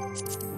Thank you.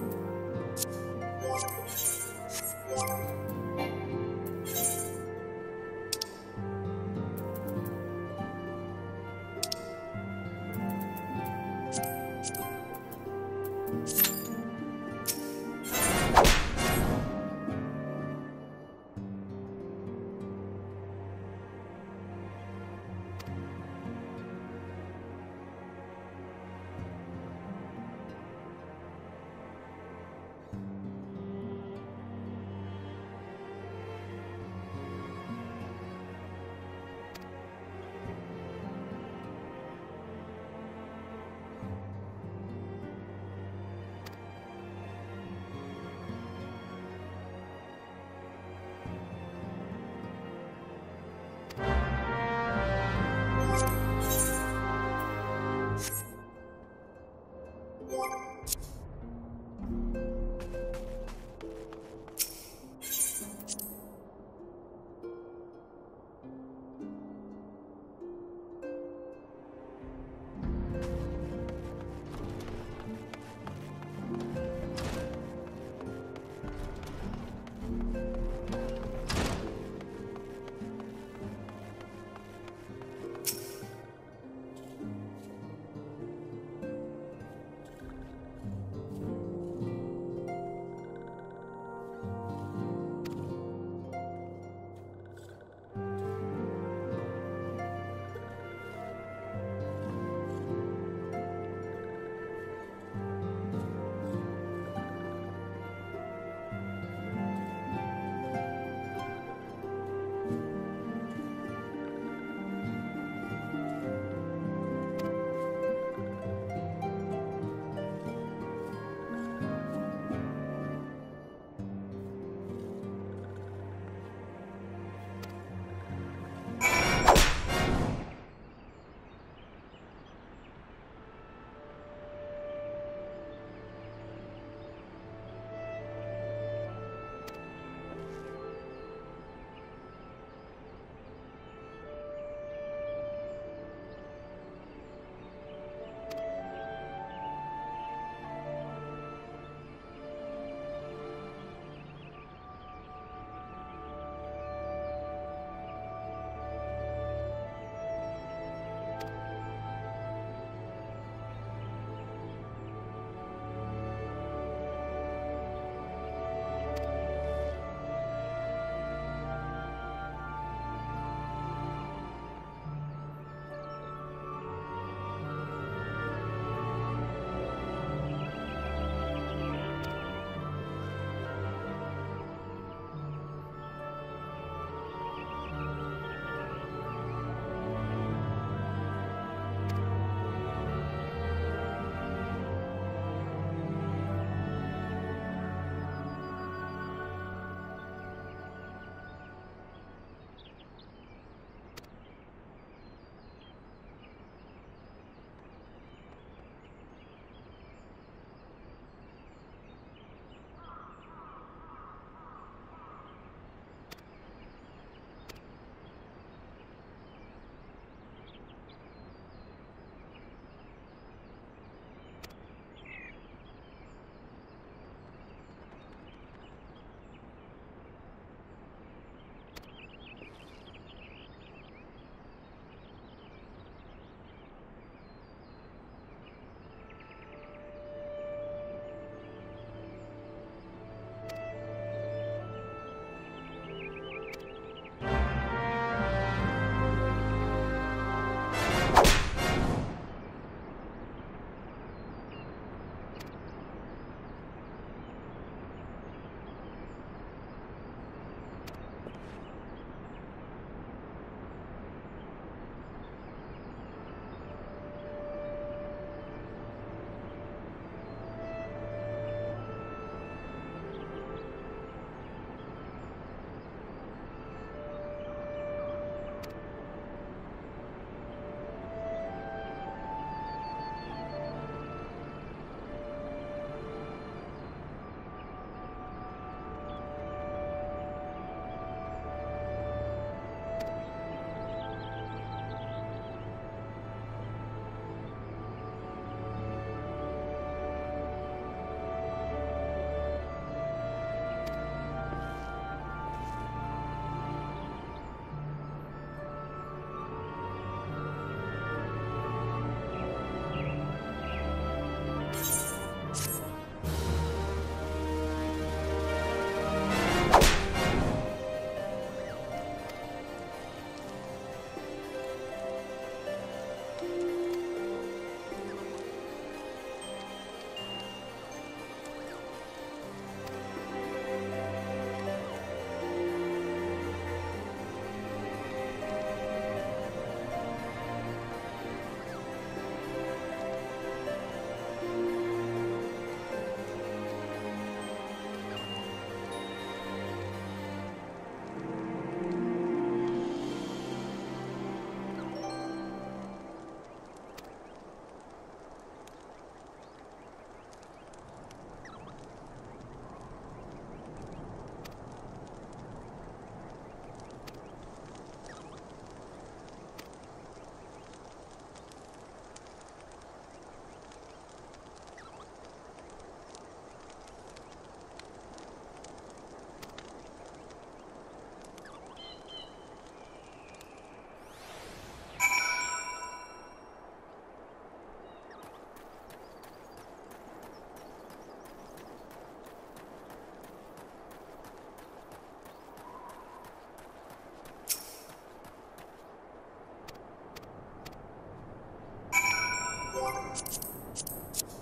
よし!